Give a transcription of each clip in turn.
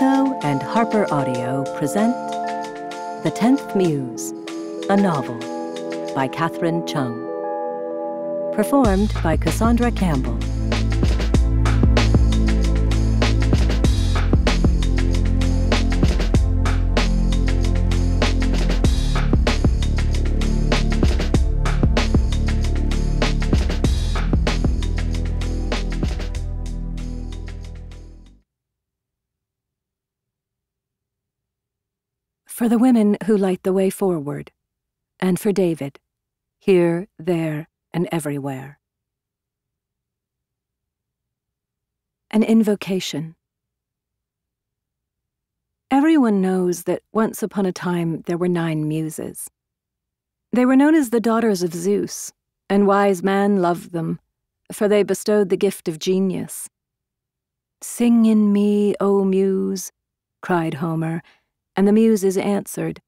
Ecco and Harper Audio present The Tenth Muse, a novel by Catherine Chung. Performed by Cassandra Campbell. For the women who light the way forward, and for David, here, there, and everywhere. An invocation. Everyone knows that once upon a time there were nine muses. They were known as the daughters of Zeus, and wise man loved them, for they bestowed the gift of genius. Sing in me, O muse, cried Homer, and the Muses answered,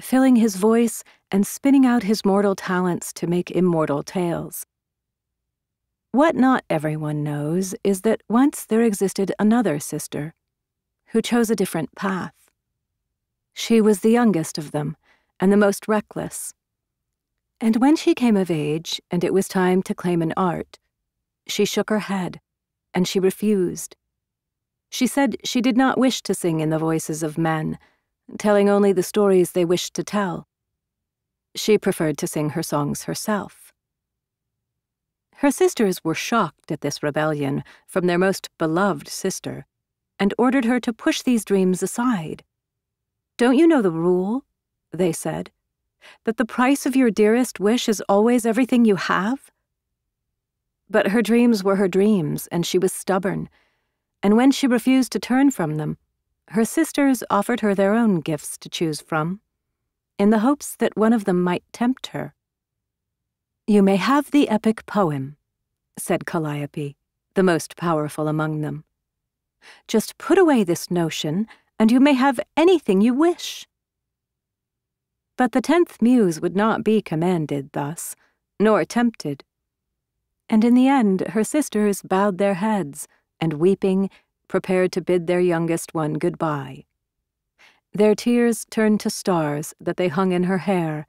filling his voice and spinning out his mortal talents to make immortal tales. What not everyone knows is that once there existed another sister who chose a different path. She was the youngest of them and the most reckless. And when she came of age and it was time to claim an art, she shook her head and she refused. She said she did not wish to sing in the voices of men telling only the stories they wished to tell. She preferred to sing her songs herself. Her sisters were shocked at this rebellion from their most beloved sister and ordered her to push these dreams aside. Don't you know the rule, they said, that the price of your dearest wish is always everything you have? But her dreams were her dreams, and she was stubborn, and when she refused to turn from them, her sisters offered her their own gifts to choose from, in the hopes that one of them might tempt her. You may have the epic poem, said Calliope, the most powerful among them. Just put away this notion, and you may have anything you wish. But the tenth muse would not be commanded thus, nor tempted. And in the end, her sisters bowed their heads, and weeping, prepared to bid their youngest one goodbye. Their tears turned to stars that they hung in her hair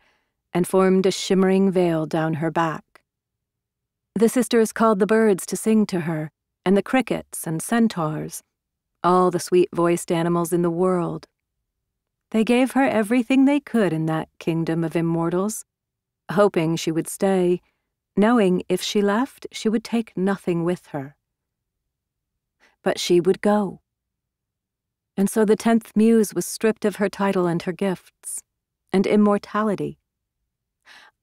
and formed a shimmering veil down her back. The sisters called the birds to sing to her, and the crickets and centaurs, all the sweet voiced animals in the world. They gave her everything they could in that kingdom of immortals, hoping she would stay, knowing if she left, she would take nothing with her but she would go. And so the tenth muse was stripped of her title and her gifts, and immortality.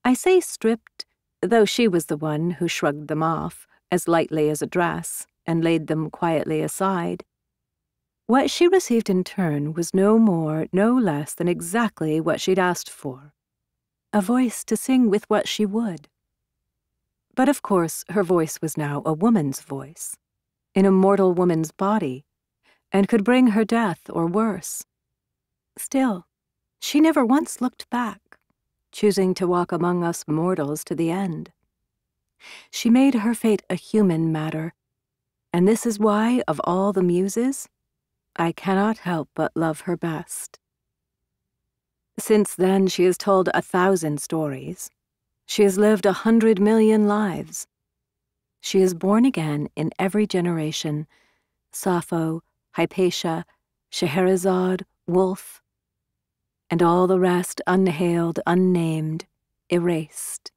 I say stripped, though she was the one who shrugged them off, as lightly as a dress, and laid them quietly aside. What she received in turn was no more, no less than exactly what she'd asked for a voice to sing with what she would. But of course, her voice was now a woman's voice in a mortal woman's body, and could bring her death or worse. Still, she never once looked back, choosing to walk among us mortals to the end. She made her fate a human matter, and this is why, of all the muses, I cannot help but love her best. Since then, she has told a thousand stories. She has lived a hundred million lives. She is born again in every generation Sappho, Hypatia, Scheherazade, Woolf, and all the rest unhailed, unnamed, erased.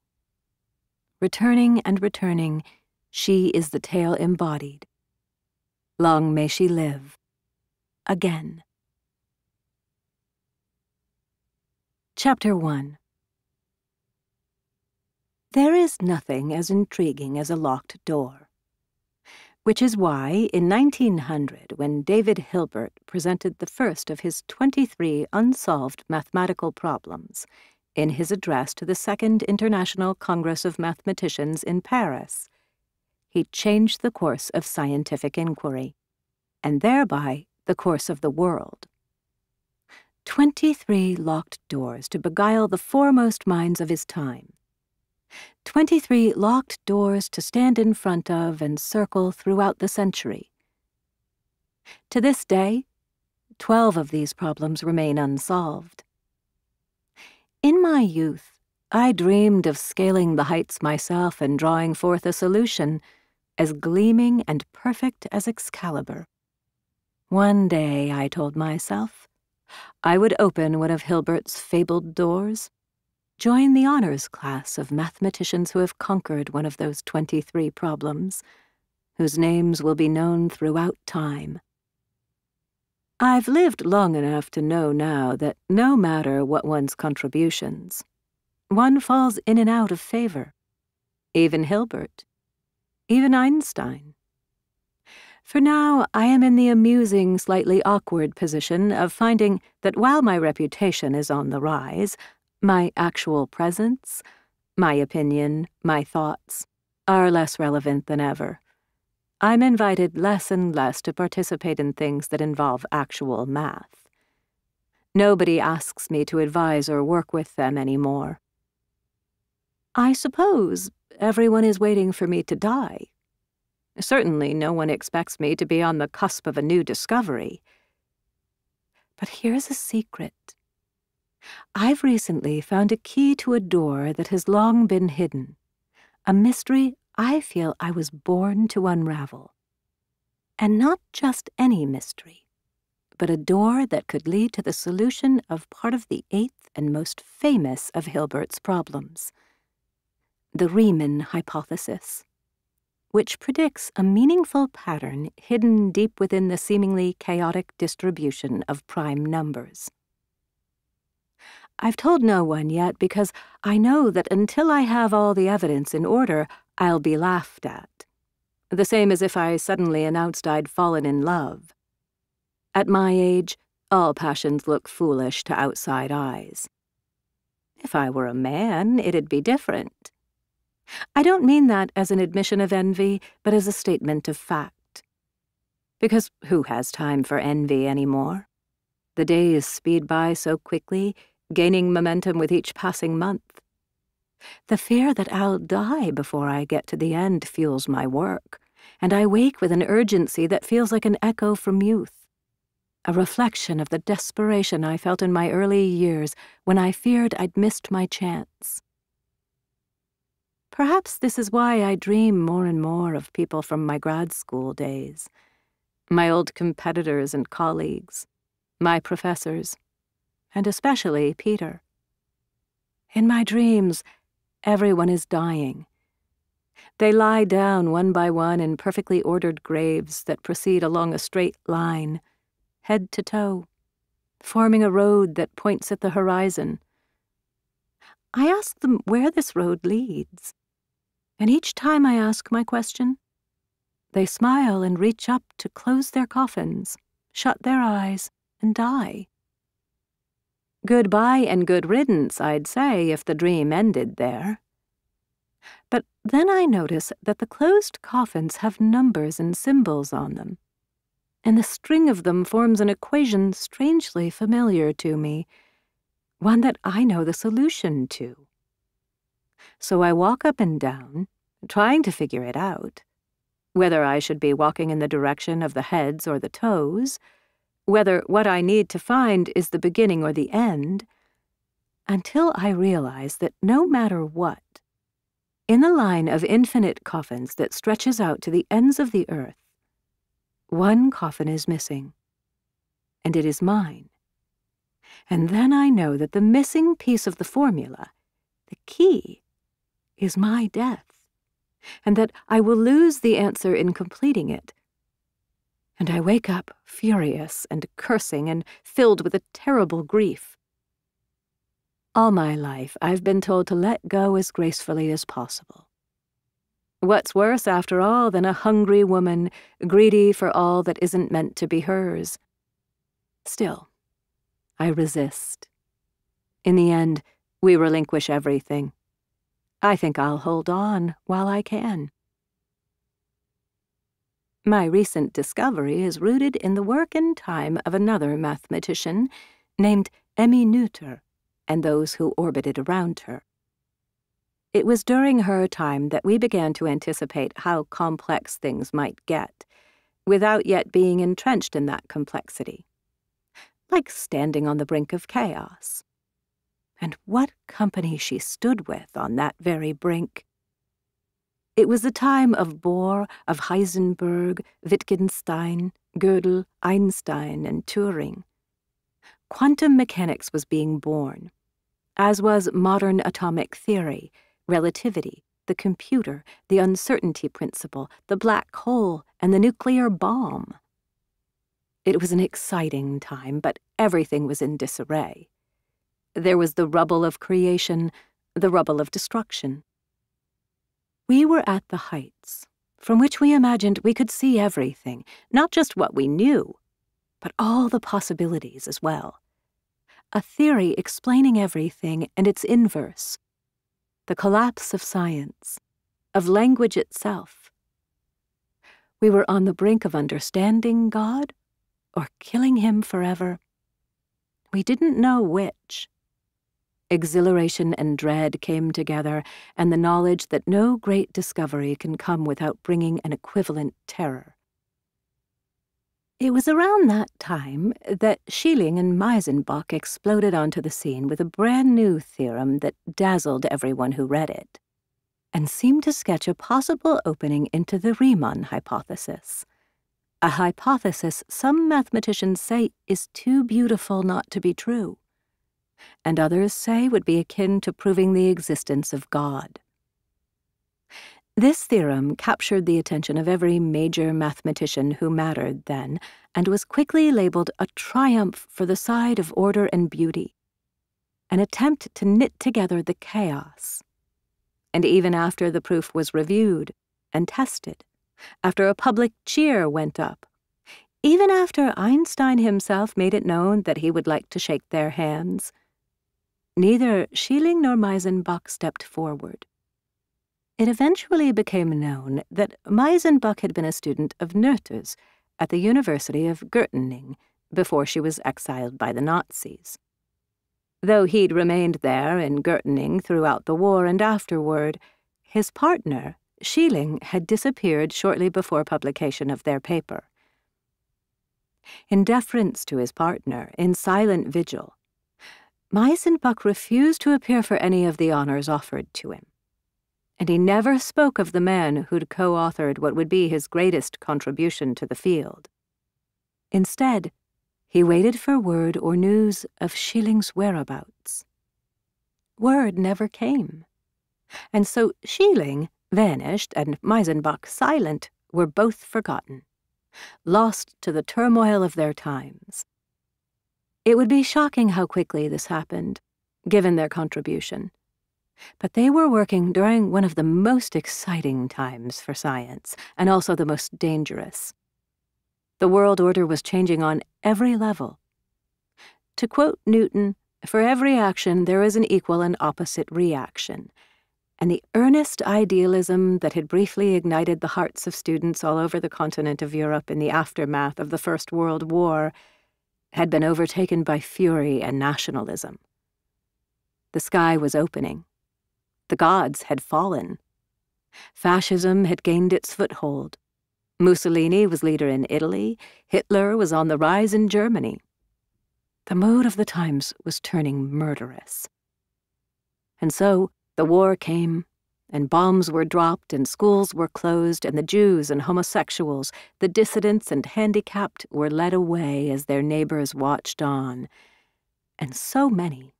Returning and returning, she is the tale embodied. Long may she live. Again. Chapter 1 there is nothing as intriguing as a locked door. Which is why, in 1900, when David Hilbert presented the first of his 23 unsolved mathematical problems in his address to the Second International Congress of Mathematicians in Paris, he changed the course of scientific inquiry, and thereby the course of the world. Twenty-three locked doors to beguile the foremost minds of his time 23 locked doors to stand in front of and circle throughout the century. To this day, Twelve of these problems remain unsolved. In my youth, I dreamed of scaling the heights myself and drawing forth a solution as gleaming and perfect as Excalibur. One day, I told myself, I would open one of Hilbert's fabled doors, join the honors class of mathematicians who have conquered one of those 23 problems, whose names will be known throughout time. I've lived long enough to know now that no matter what one's contributions, one falls in and out of favor. Even Hilbert. Even Einstein. For now, I am in the amusing, slightly awkward position of finding that while my reputation is on the rise, my actual presence, my opinion, my thoughts, are less relevant than ever. I'm invited less and less to participate in things that involve actual math. Nobody asks me to advise or work with them anymore. I suppose everyone is waiting for me to die. Certainly, no one expects me to be on the cusp of a new discovery. But here's a secret. I've recently found a key to a door that has long been hidden, a mystery I feel I was born to unravel. And not just any mystery, but a door that could lead to the solution of part of the eighth and most famous of Hilbert's problems the Riemann hypothesis, which predicts a meaningful pattern hidden deep within the seemingly chaotic distribution of prime numbers. I've told no one yet because I know that until I have all the evidence in order, I'll be laughed at. The same as if I suddenly announced I'd fallen in love. At my age, all passions look foolish to outside eyes. If I were a man, it'd be different. I don't mean that as an admission of envy, but as a statement of fact. Because who has time for envy anymore? The days speed by so quickly, gaining momentum with each passing month. The fear that I'll die before I get to the end fuels my work, and I wake with an urgency that feels like an echo from youth, a reflection of the desperation I felt in my early years when I feared I'd missed my chance. Perhaps this is why I dream more and more of people from my grad school days, my old competitors and colleagues, my professors, and especially Peter. In my dreams, everyone is dying. They lie down one by one in perfectly ordered graves that proceed along a straight line, head to toe, forming a road that points at the horizon. I ask them where this road leads. And each time I ask my question, they smile and reach up to close their coffins, shut their eyes, and die. Goodbye and good riddance, I'd say, if the dream ended there. But then I notice that the closed coffins have numbers and symbols on them, and the string of them forms an equation strangely familiar to me, one that I know the solution to. So I walk up and down, trying to figure it out. Whether I should be walking in the direction of the heads or the toes, whether what I need to find is the beginning or the end, until I realize that no matter what, in the line of infinite coffins that stretches out to the ends of the earth, one coffin is missing, and it is mine. And then I know that the missing piece of the formula, the key, is my death, and that I will lose the answer in completing it. And I wake up furious and cursing and filled with a terrible grief. All my life, I've been told to let go as gracefully as possible. What's worse, after all, than a hungry woman, greedy for all that isn't meant to be hers? Still, I resist. In the end, we relinquish everything. I think I'll hold on while I can. My recent discovery is rooted in the work and time of another mathematician named Emmy Noether and those who orbited around her. It was during her time that we began to anticipate how complex things might get, without yet being entrenched in that complexity. like standing on the brink of chaos. And what company she stood with on that very brink. It was the time of Bohr, of Heisenberg, Wittgenstein, Gödel, Einstein, and Turing. Quantum mechanics was being born, as was modern atomic theory, relativity, the computer, the uncertainty principle, the black hole, and the nuclear bomb. It was an exciting time, but everything was in disarray. There was the rubble of creation, the rubble of destruction. We were at the heights, from which we imagined we could see everything, not just what we knew, but all the possibilities as well. A theory explaining everything and its inverse. The collapse of science, of language itself. We were on the brink of understanding God or killing him forever. We didn't know which. Exhilaration and dread came together, and the knowledge that no great discovery can come without bringing an equivalent terror. It was around that time that Schilling and Meisenbach exploded onto the scene with a brand new theorem that dazzled everyone who read it, and seemed to sketch a possible opening into the Riemann hypothesis. A hypothesis some mathematicians say is too beautiful not to be true and others say would be akin to proving the existence of God. This theorem captured the attention of every major mathematician who mattered then, and was quickly labeled a triumph for the side of order and beauty, an attempt to knit together the chaos. And even after the proof was reviewed and tested, after a public cheer went up, even after Einstein himself made it known that he would like to shake their hands, Neither Schilling nor Meisenbach stepped forward. It eventually became known that Meisenbach had been a student of Noether's at the University of Göttingen before she was exiled by the Nazis. Though he'd remained there in Göttingen throughout the war and afterward, his partner, Schilling, had disappeared shortly before publication of their paper. In deference to his partner, in silent vigil, Meisenbach refused to appear for any of the honors offered to him. And he never spoke of the man who'd co authored what would be his greatest contribution to the field. Instead, he waited for word or news of Schilling's whereabouts. Word never came. And so Schilling, vanished, and Meisenbach, silent, were both forgotten, lost to the turmoil of their times. It would be shocking how quickly this happened, given their contribution. But they were working during one of the most exciting times for science, and also the most dangerous. The world order was changing on every level. To quote Newton, for every action there is an equal and opposite reaction. And the earnest idealism that had briefly ignited the hearts of students all over the continent of Europe in the aftermath of the First World War had been overtaken by fury and nationalism. The sky was opening. The gods had fallen. Fascism had gained its foothold. Mussolini was leader in Italy. Hitler was on the rise in Germany. The mood of the times was turning murderous. And so the war came, and bombs were dropped, and schools were closed, and the Jews and homosexuals, the dissidents and handicapped were led away as their neighbors watched on. And so many,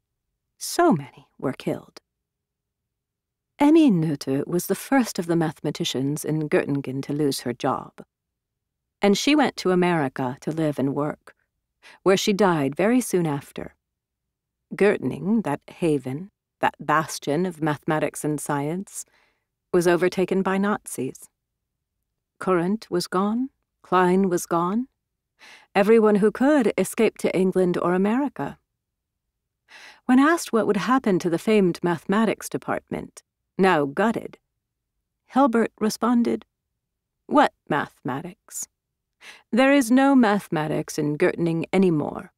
so many were killed. Emmy Noether was the first of the mathematicians in Göttingen to lose her job. And she went to America to live and work, where she died very soon after. Göttingen, that haven, that bastion of mathematics and science, was overtaken by Nazis. Courant was gone, Klein was gone. Everyone who could escaped to England or America. When asked what would happen to the famed mathematics department, now gutted, Hilbert responded, What mathematics? There is no mathematics in Göttingen any more.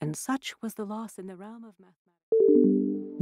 And such was the loss in the realm of mathematics.